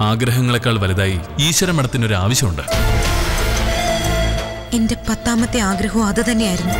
ആഗ്രഹങ്ങളെക്കാൾ വലുതായി ഈശ്വര മഠത്തിനൊരു ആവശ്യമുണ്ട്. എന്റെ പത്താമത്തെ ആഗ്രഹവും അത് തന്നെയായിരുന്നു.